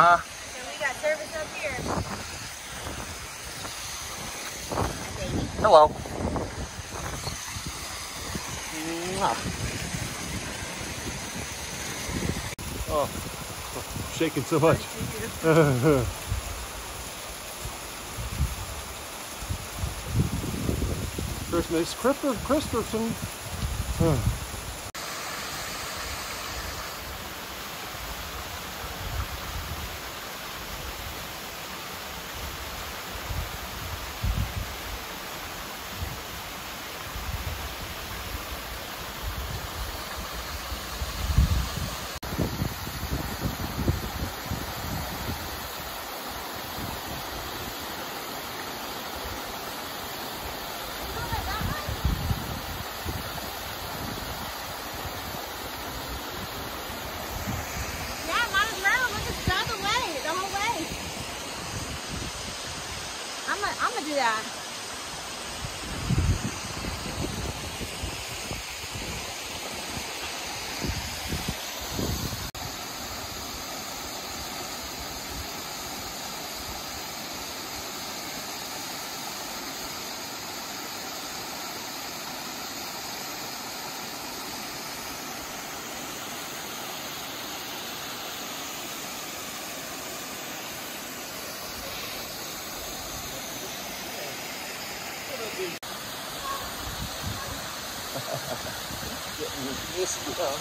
Uh, So we got service up here. hello. Oh, shaking so much. Christmas, Christopher, Christopherson. Hmm. I'm gonna, I'm gonna do that. Getting used to, huh?